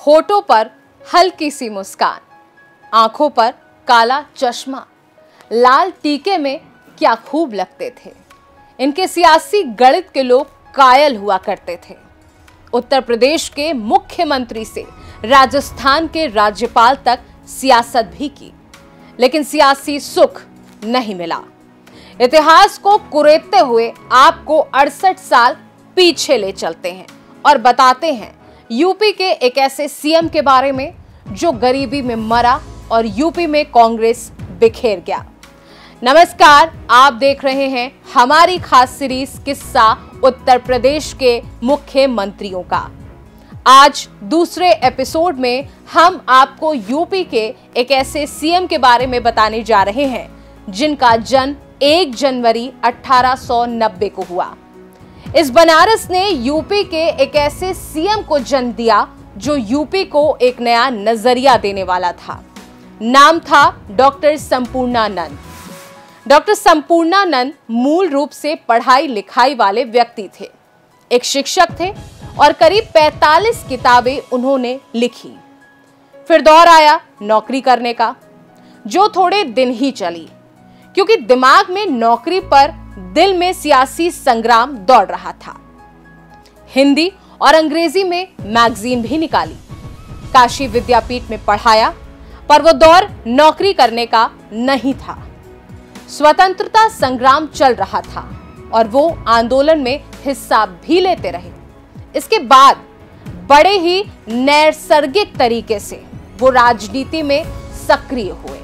होठों पर हल्की सी मुस्कान, आँखों पर काला चश्मा, लाल टीके में क्या खूब लगते थे। इनके सियासी गणित के लोग कायल हुआ करते थे। उत्तर प्रदेश के मुख्यमंत्री से राजस्थान के राज्यपाल तक सियासत भी की, लेकिन सियासी सुख नहीं मिला। इतिहास को कुरेदते हुए आपको अड़सठ साल पीछे ले चलते हैं और बताते हैं यूपी के एक ऐसे सीएम के बारे में जो गरीबी में मरा और यूपी में कांग्रेस बिखेर गया। नमस्कार, आप देख रहे हैं हमारी खास सीरीज़ किस्सा उत्तर प्रदेश के मुख्यमंत्रियों का। आज दूसरे एपिसोड में हम आपको यूपी के एक ऐसे सीएम के बारे में बताने जा रहे हैं, जिनका जन्म 1 जनवरी 1890 को हुआ। इस बनारस ने यूपी के एक ऐसे सीएम को जन्म दिया जो यूपी को एक नया नज़रिया देने वाला था। नाम था डॉक्टर संपूर्णानंद। डॉक्टर संपूर्णानंद मूल रूप से पढ़ाई लिखाई वाले व्यक्ति थे। एक शिक्षक थे और करीब 45 किताबें उन्होंने लिखी। फिर दौर आया नौकरी करने का, जो थोड़े दिन ही चली, क्योंकि दिमाग में नौकरी पर दिल में सियासी संग्राम दौड़ रहा था। हिंदी और अंग्रेज़ी में मैगजीन भी निकाली। काशी विद्यापीठ में पढ़ाया, पर वो दौर नौकरी करने का नहीं था। स्वतंत्रता संग्राम चल रहा था और वो आंदोलन में हिस्सा भी लेते रहे। इसके बाद बड़े ही नैसर्गिक तरीके से वो राजनीति में सक्रिय हुए।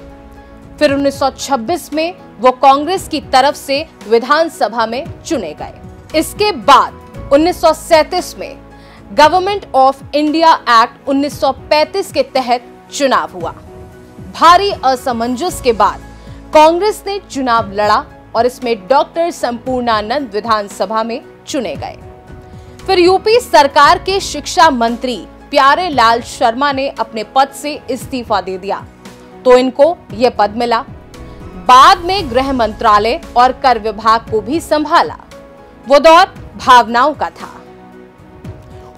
फिर 1926 में वो कांग्रेस की तरफ़ से विधानसभा में चुने गए। इसके बाद 1937 में गवर्नमेंट ऑफ़ इंडिया एक्ट 1935 के तहत चुनाव हुआ। भारी असमंजस के बाद कांग्रेस ने चुनाव लड़ा और इसमें डॉक्टर संपूर्णानंद विधानसभा में चुने गए। फिर यूपी सरकार के शिक्षा मंत्री प्यारे लाल शर्मा ने अपने पद से इस्तीफा दे दिया। तो इनको यह पद मिला। बाद में गृह मंत्रालय और कर विभाग को भी संभाला। वो दौर भावनाओं का था।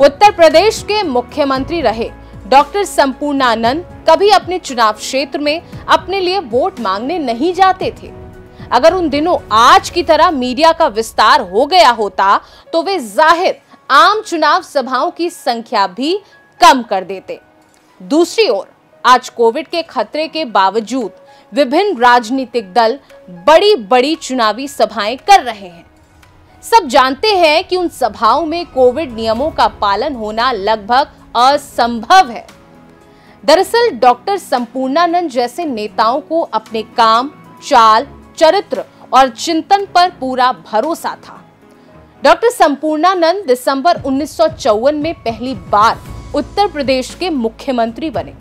उत्तर प्रदेश के मुख्यमंत्री रहे डॉक्टर संपूर्णानंद कभी अपने चुनाव क्षेत्र में अपने लिए वोट मांगने नहीं जाते थे। अगर उन दिनों आज की तरह मीडिया का विस्तार हो गया होता तो वे ज़ाहिर आम चुनाव सभाओं की संख्या भी कम कर देते। दूसरी ओर आज कोविड के खतरे के बावजूद विभिन्न राजनीतिक दल बड़ी बड़ी चुनावी सभाएँ कर रहे हैं। सब जानते हैं कि उन सभाओं में कोविड नियमों का पालन होना लगभग असंभव है। दरअसल डॉक्टर संपूर्णानंद जैसे नेताओं को अपने काम, चाल, चरित्र और चिंतन पर पूरा भरोसा था। डॉक्टर संपूर्णानंद दिसंबर उन्नीस सौ चौवन में पहली बार उत्तर प्रदेश के मुख्यमंत्री बने।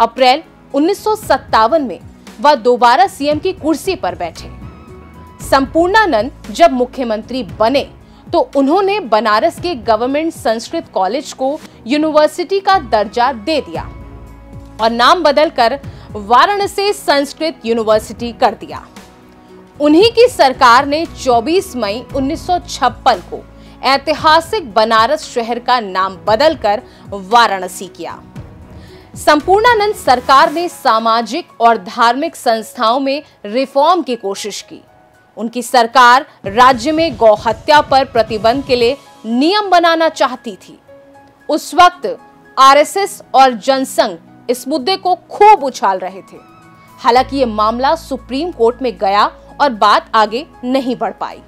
अप्रैल उन्नीस सौ सत्तावन में वह दोबारा सीएम की कुर्सी पर बैठे। संपूर्णानंद जब मुख्यमंत्री बने तो उन्होंने बनारस के गवर्नमेंट संस्कृत कॉलेज को यूनिवर्सिटी का दर्जा दे दिया और नाम बदलकर वाराणसी संस्कृत यूनिवर्सिटी कर दिया। उन्हीं की सरकार ने 24 मई 1956 को ऐतिहासिक बनारस शहर का नाम बदलकर वाराणसी किया। संपूर्णानंद सरकार ने सामाजिक और धार्मिक संस्थाओं में रिफॉर्म की कोशिश की। उनकी सरकार राज्य में गौ हत्या पर प्रतिबंध के लिए नियम बनाना चाहती थी। उस वक्त आरएसएस और जनसंघ इस मुद्दे को खूब उछाल रहे थे। हालाँकि ये मामला सुप्रीम कोर्ट में गया और बात आगे नहीं बढ़ पाई।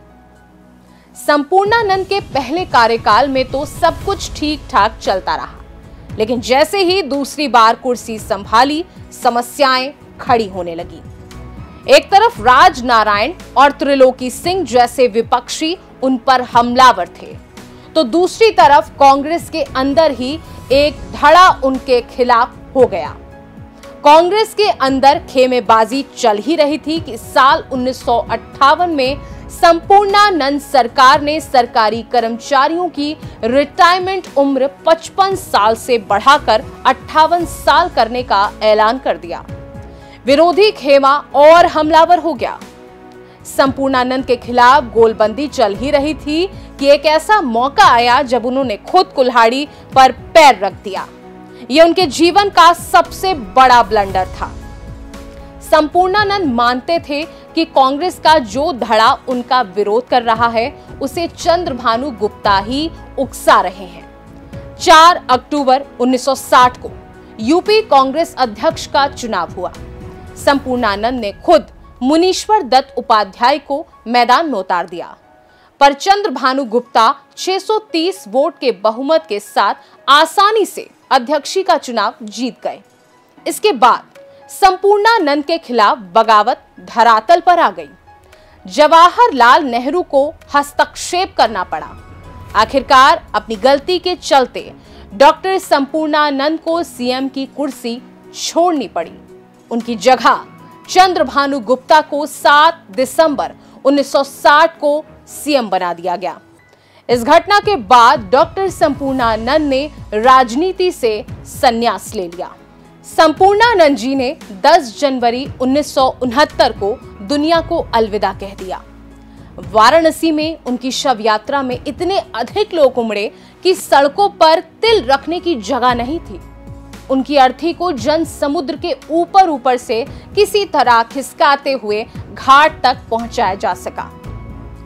संपूर्णानंद के पहले कार्यकाल में तो सब कुछ ठीक ठाक चलता रहा। लेकिन जैसे ही दूसरी बार कुर्सी संभाली, समस्याएँ खड़ी होने लगी। एक तरफ़ राज नारायण और त्रिलोकी सिंह जैसे विपक्षी उन पर हमलावर थे। तो दूसरी तरफ़ कांग्रेस के अंदर ही एक धड़ा उनके खिलाफ हो गया। कांग्रेस के अंदर खेमेबाजी चल ही रही थी कि साल उन्नीस सौ अट्ठावन में संपूर्णानंद सरकार ने सरकारी कर्मचारियों की रिटायरमेंट उम्र 55 साल से बढ़ाकर अट्ठावन साल करने का ऐलान कर दिया। विरोधी खेमा और हमलावर हो गया। संपूर्णानंद के खिलाफ गोलबंदी चल ही रही थी कि एक ऐसा मौका आया जब उन्होंने खुद कुल्हाड़ी पर पैर रख दिया। यह उनके जीवन का सबसे बड़ा ब्लंडर था। संपूर्णानंद मानते थे कि कांग्रेस का जो धड़ा उनका विरोध कर रहा है, उसे चंद्रभानु गुप्ता ही उकसा रहे हैं। 4 अक्टूबर 1960 को यूपी कांग्रेस अध्यक्ष का चुनाव हुआ। संपूर्णानंद ने खुद मुनीश्वर दत्त उपाध्याय को मैदान में उतार दिया। पर चंद्र भानु गुप्ता 630 वोट के बहुमत के साथ आसानी से अध्यक्षी का चुनाव जीत गए। इसके बाद संपूर्णानंद के खिलाफ बगावत, धरातल पर आ गई। जवाहरलाल नेहरू को हस्तक्षेप करना पड़ा। आखिरकार अपनी गलती के चलते डॉक्टर संपूर्णानंद को सीएम की कुर्सी छोड़नी पड़ी। उनकी जगह चंद्रभानु गुप्ता को 7 दिसंबर 1960 को सीएम बना दिया गया। इस घटना के बाद डॉक्टर संपूर्णानंद ने राजनीति से संन्यास ले लिया। संपूर्णानंद जी ने 10 जनवरी उन्नीस सौ उनहत्तर को दुनिया को अलविदा कह दिया। वाराणसी में उनकी शव यात्रा में इतने अधिक लोग उमड़े कि सड़कों पर तिल रखने की जगह नहीं थी। उनकी अर्थी को जन समुद्र के ऊपर ऊपर से किसी तरह खिसकाते हुए घाट तक पहुँचाया जा सका।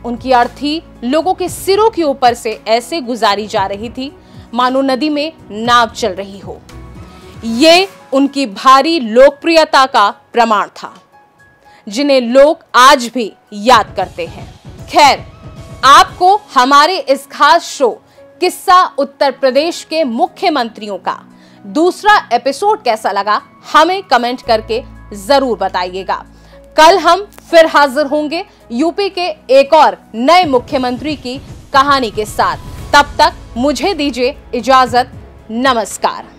उनकी अर्थी लोगों के सिरों के ऊपर से ऐसे गुजारी जा रही थी, मानो नदी में नाव चल रही हो। ये उनकी भारी लोकप्रियता का प्रमाण था, जिन्हें लोग आज भी याद करते हैं। खैर, आपको हमारे इस खास शो, किस्सा उत्तर प्रदेश के मुख्यमंत्रियों का, दूसरा एपिसोड कैसा लगा, हमें कमेंट करके ज़रूर बताइएगा। कल हम फिर हाजिर होंगे यूपी के एक और नए मुख्यमंत्री की कहानी के साथ। तब तक मुझे दीजिए इजाज़त, नमस्कार।